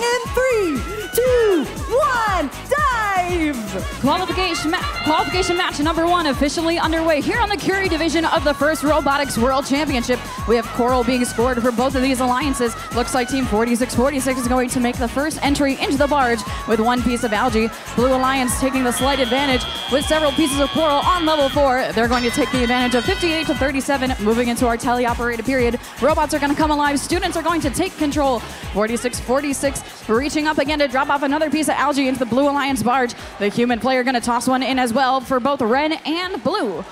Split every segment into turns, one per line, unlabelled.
in three,
Qualification, ma- qualification match number one officially underway here on the Curie division of the first Robotics World Championship. We have Coral being scored for both of these alliances. Looks like Team 4646 is going to make the first entry into the barge with one piece of algae. Blue Alliance taking the slight advantage with several pieces of coral on level four. They're going to take the advantage of 58 to 37, moving into our teleoperated period. Robots are going to come alive. Students are going to take control. 4646 reaching up again to drop off another piece of algae into the Blue Alliance barge. The human player going to toss one in as well for both red and blue.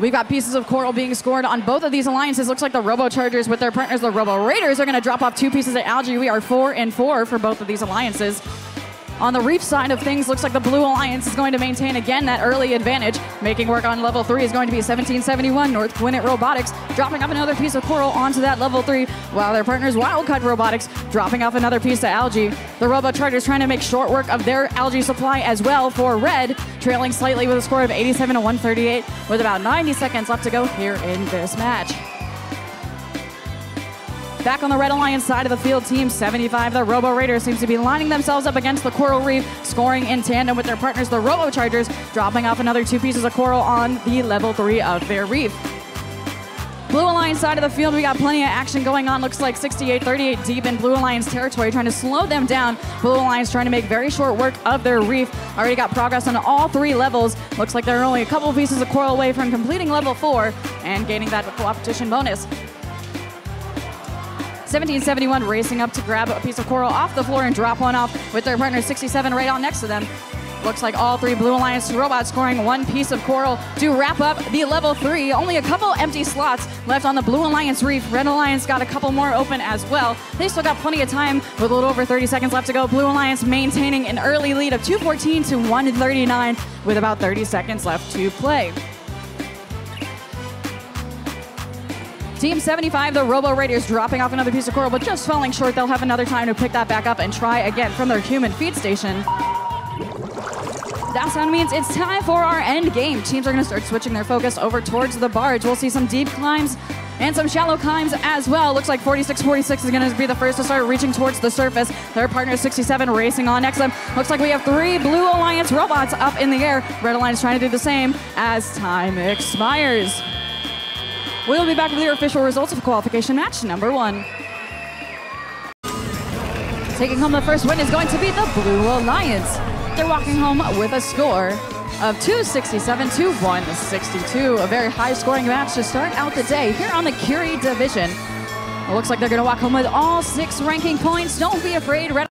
We've got pieces of coral being scored on both of these alliances. Looks like the Robo Chargers with their partners, the Robo Raiders, are going to drop off two pieces of algae. We are four and four for both of these alliances. On the reef side of things, looks like the Blue Alliance is going to maintain again that early advantage. Making work on level three is going to be 1771 North Gwinnett Robotics, dropping off another piece of coral onto that level three, while their partners Wildcut Robotics dropping off another piece of algae. The Robo Chargers trying to make short work of their algae supply as well for red, trailing slightly with a score of 87 to 138, with about 90 seconds left to go here in this match. Back on the Red Alliance side of the field, Team 75, the Robo Raiders seems to be lining themselves up against the Coral Reef, scoring in tandem with their partners, the Robo Chargers, dropping off another two pieces of coral on the level three of their reef. Blue Alliance side of the field, we got plenty of action going on. Looks like 68-38 deep in Blue Alliance territory, trying to slow them down. Blue Alliance trying to make very short work of their reef. Already got progress on all three levels. Looks like they're only a couple pieces of coral away from completing level four and gaining that competition bonus. 1771 racing up to grab a piece of coral off the floor and drop one off with their partner 67 right on next to them. Looks like all three Blue Alliance robots scoring one piece of coral to wrap up the level three. Only a couple empty slots left on the Blue Alliance reef. Red Alliance got a couple more open as well. They still got plenty of time with a little over 30 seconds left to go. Blue Alliance maintaining an early lead of 214 to 139 with about 30 seconds left to play. Team 75, the Robo Raiders dropping off another piece of coral, but just falling short. They'll have another time to pick that back up and try again from their human feed station. That sound means it's time for our end game. Teams are going to start switching their focus over towards the barge. We'll see some deep climbs and some shallow climbs as well. Looks like 46-46 is going to be the first to start reaching towards the surface. Their partner 67 racing on next them. Looks like we have three Blue Alliance robots up in the air. Red Alliance trying to do the same as time expires. We'll be back with your official results of qualification match number one. Taking home the first win is going to be the Blue Alliance. They're walking home with a score of 267 to 162. A very high scoring match to start out the day here on the Curie division. It looks like they're going to walk home with all six ranking points. Don't be afraid. Red